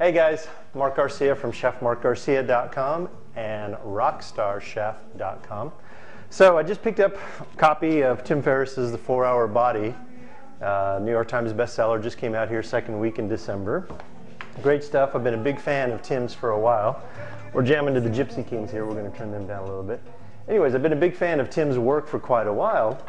Hey guys, Mark Garcia from ChefMarkGarcia.com and RockstarChef.com. So I just picked up a copy of Tim Ferriss's The 4 Hour Body. Uh, New York Times bestseller just came out here second week in December. Great stuff. I've been a big fan of Tim's for a while. We're jamming to the Gypsy Kings here. We're going to turn them down a little bit. Anyways, I've been a big fan of Tim's work for quite a while.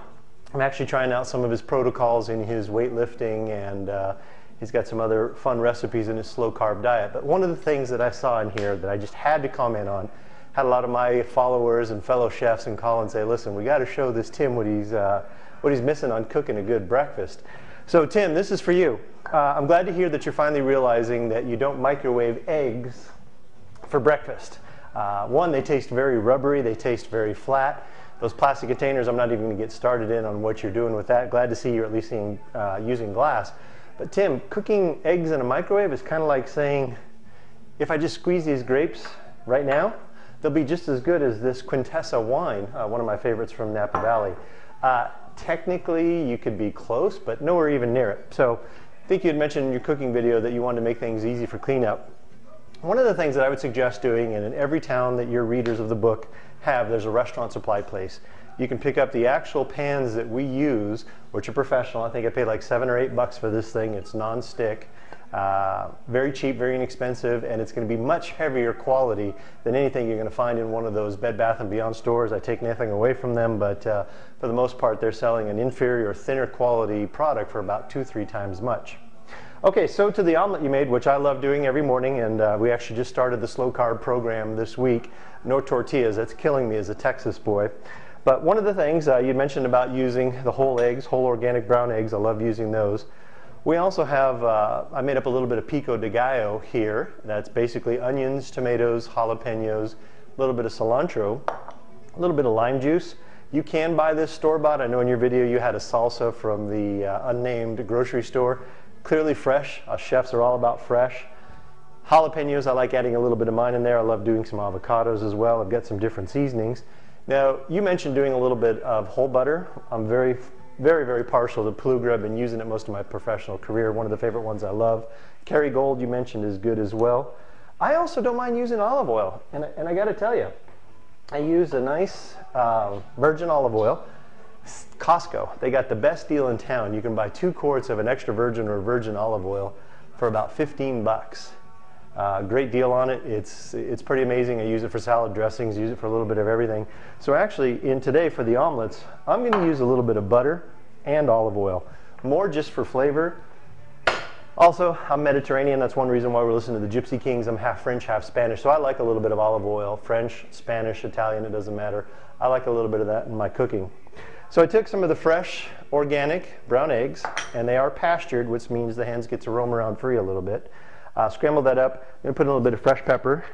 I'm actually trying out some of his protocols in his weightlifting and uh, he's got some other fun recipes in his slow carb diet. But one of the things that I saw in here that I just had to comment on had a lot of my followers and fellow chefs and call and say, listen, we got to show this Tim what he's, uh, what he's missing on cooking a good breakfast. So Tim, this is for you. Uh, I'm glad to hear that you're finally realizing that you don't microwave eggs for breakfast. Uh, one, they taste very rubbery, they taste very flat. Those plastic containers, I'm not even going to get started in on what you're doing with that. Glad to see you're at least seeing, uh, using glass. But Tim, cooking eggs in a microwave is kind of like saying, if I just squeeze these grapes right now, they'll be just as good as this Quintessa wine, uh, one of my favorites from Napa Valley. Uh, technically, you could be close, but nowhere even near it. So I think you had mentioned in your cooking video that you wanted to make things easy for cleanup. One of the things that I would suggest doing, and in every town that your readers of the book have, there's a restaurant supply place. You can pick up the actual pans that we use, which are professional. I think I paid like seven or eight bucks for this thing. It's non-stick. Uh, very cheap, very inexpensive, and it's going to be much heavier quality than anything you're going to find in one of those Bed Bath & Beyond stores. I take nothing away from them, but uh, for the most part, they're selling an inferior, thinner quality product for about two, three times much. Okay, so to the omelet you made, which I love doing every morning, and uh, we actually just started the slow carb program this week. No tortillas, that's killing me as a Texas boy. But one of the things uh, you mentioned about using the whole eggs, whole organic brown eggs, I love using those. We also have, uh, I made up a little bit of pico de gallo here. That's basically onions, tomatoes, jalapenos, a little bit of cilantro, a little bit of lime juice. You can buy this store-bought. I know in your video you had a salsa from the uh, unnamed grocery store. Clearly fresh. Us chefs are all about fresh. Jalapenos, I like adding a little bit of mine in there. I love doing some avocados as well. I've got some different seasonings. Now, you mentioned doing a little bit of whole butter. I'm very very, very partial to Plugra. I've been using it most of my professional career. One of the favorite ones I love. Kerrygold, you mentioned, is good as well. I also don't mind using olive oil. And, and I got to tell you, I use a nice uh, virgin olive oil. Costco, they got the best deal in town. You can buy two quarts of an extra virgin or virgin olive oil for about 15 bucks. Uh, great deal on it. It's, it's pretty amazing. I use it for salad dressings, use it for a little bit of everything. So actually, in today for the omelets, I'm going to use a little bit of butter and olive oil. More just for flavor. Also, I'm Mediterranean. That's one reason why we're listening to the Gypsy Kings. I'm half French, half Spanish. So I like a little bit of olive oil. French, Spanish, Italian, it doesn't matter. I like a little bit of that in my cooking. So I took some of the fresh, organic brown eggs, and they are pastured, which means the hens get to roam around free a little bit. Uh, scramble that up. I'm going to put a little bit of fresh pepper.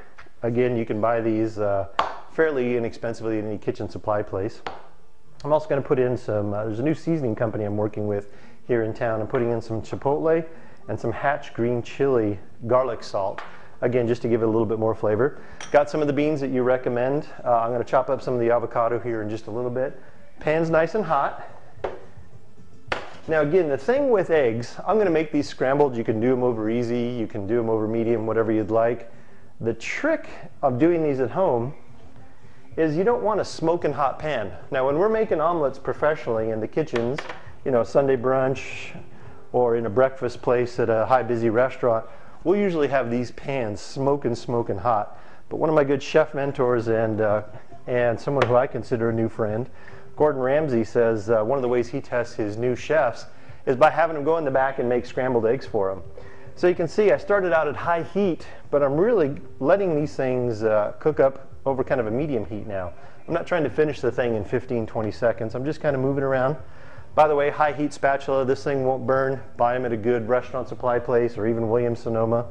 Again, you can buy these uh, fairly inexpensively in any kitchen supply place. I'm also going to put in some, uh, there's a new seasoning company I'm working with here in town. I'm putting in some chipotle and some Hatch green chili garlic salt. Again, just to give it a little bit more flavor. Got some of the beans that you recommend. Uh, I'm going to chop up some of the avocado here in just a little bit. Pan's nice and hot. Now again, the thing with eggs, I'm going to make these scrambled. You can do them over easy, you can do them over medium, whatever you'd like. The trick of doing these at home is you don't want a smoking hot pan. Now when we're making omelets professionally in the kitchens, you know, Sunday brunch or in a breakfast place at a high busy restaurant, we'll usually have these pans smoking, smoking hot. But one of my good chef mentors and, uh, and someone who I consider a new friend, Gordon Ramsay says uh, one of the ways he tests his new chefs is by having them go in the back and make scrambled eggs for them. So you can see I started out at high heat, but I'm really letting these things uh, cook up over kind of a medium heat now. I'm not trying to finish the thing in 15, 20 seconds. I'm just kind of moving around. By the way, high heat spatula, this thing won't burn. Buy them at a good restaurant supply place or even Williams Sonoma.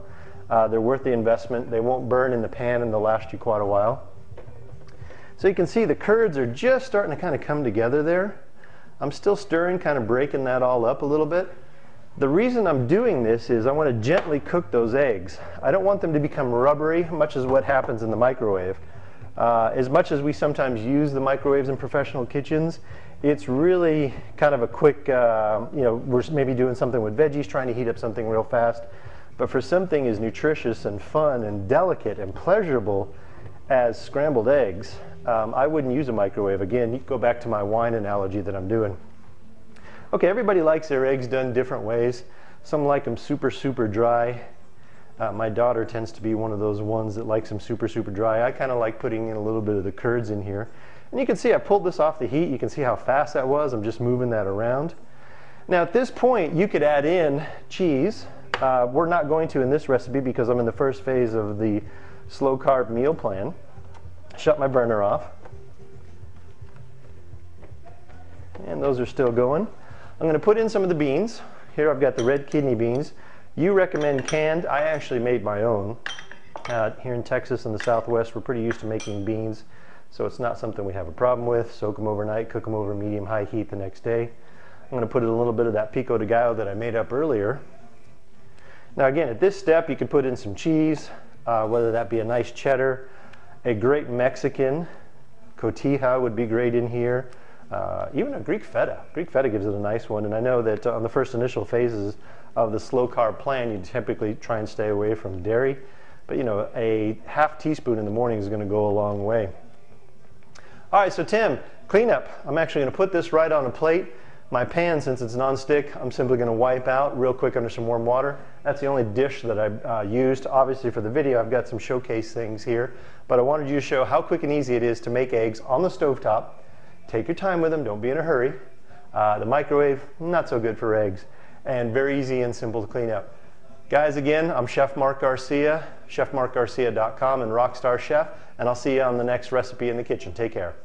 Uh, they're worth the investment. They won't burn in the pan and they'll last you quite a while. So you can see the curds are just starting to kind of come together there. I'm still stirring, kind of breaking that all up a little bit. The reason I'm doing this is I want to gently cook those eggs. I don't want them to become rubbery, much as what happens in the microwave. Uh, as much as we sometimes use the microwaves in professional kitchens, it's really kind of a quick, uh, you know, we're maybe doing something with veggies, trying to heat up something real fast. But for something as nutritious and fun and delicate and pleasurable as scrambled eggs, um, I wouldn't use a microwave. Again, go back to my wine analogy that I'm doing. Okay, everybody likes their eggs done different ways. Some like them super, super dry. Uh, my daughter tends to be one of those ones that likes them super, super dry. I kind of like putting in a little bit of the curds in here. And you can see I pulled this off the heat. You can see how fast that was. I'm just moving that around. Now at this point, you could add in cheese. Uh, we're not going to in this recipe because I'm in the first phase of the slow carb meal plan. Shut my burner off. And those are still going. I'm going to put in some of the beans. Here I've got the red kidney beans. You recommend canned. I actually made my own. Uh, here in Texas in the Southwest, we're pretty used to making beans, so it's not something we have a problem with. Soak them overnight, cook them over medium-high heat the next day. I'm going to put in a little bit of that pico de gallo that I made up earlier. Now again, at this step, you could put in some cheese, uh, whether that be a nice cheddar, a great Mexican, cotija would be great in here, uh, even a Greek feta. Greek feta gives it a nice one, and I know that on the first initial phases of the slow carb plan, you typically try and stay away from dairy, but you know, a half teaspoon in the morning is going to go a long way. All right, so Tim, cleanup. I'm actually going to put this right on a plate. My pan, since it's non-stick, I'm simply going to wipe out real quick under some warm water. That's the only dish that I've uh, used. Obviously for the video, I've got some showcase things here, but I wanted you to show how quick and easy it is to make eggs on the stovetop. Take your time with them, don't be in a hurry. Uh, the microwave, not so good for eggs, and very easy and simple to clean up. Guys, again, I'm Chef Mark Garcia, chefmarkgarcia.com and Rockstar Chef, and I'll see you on the next recipe in the kitchen. Take care.